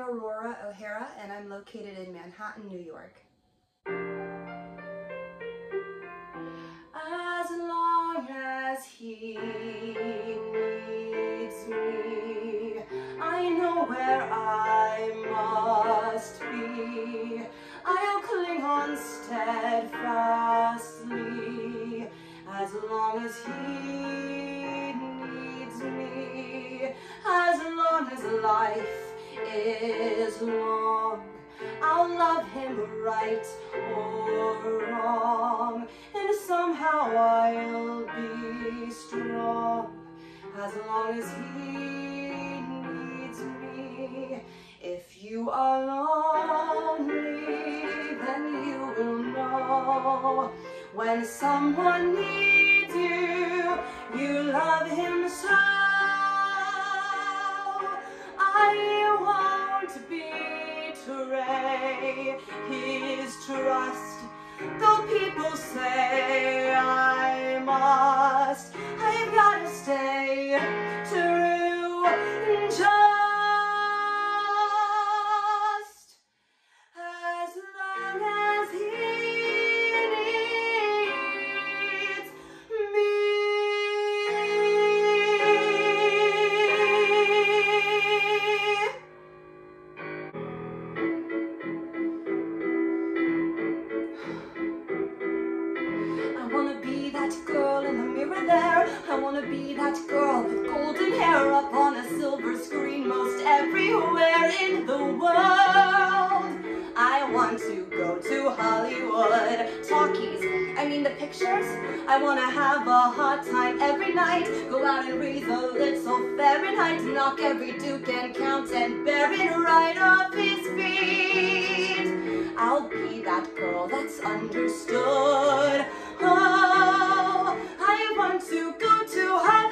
I'm Aurora O'Hara and I'm located in Manhattan, New York. As long as he needs me, I know where I must be. I'll cling on steadfastly as long as he needs me, as long as life is long. I'll love him right or wrong, and somehow I'll be strong as long as he needs me. If you are lonely, then you will know when someone needs betray his trust. Though people I wanna be that girl with golden hair up on a silver screen most everywhere in the world. I want to go to Hollywood, talkies, I mean the pictures. I wanna have a hot time every night, go out and read the little Fahrenheit, knock every duke and count and baronet right off his feet. I'll be that girl that's understood. Oh, I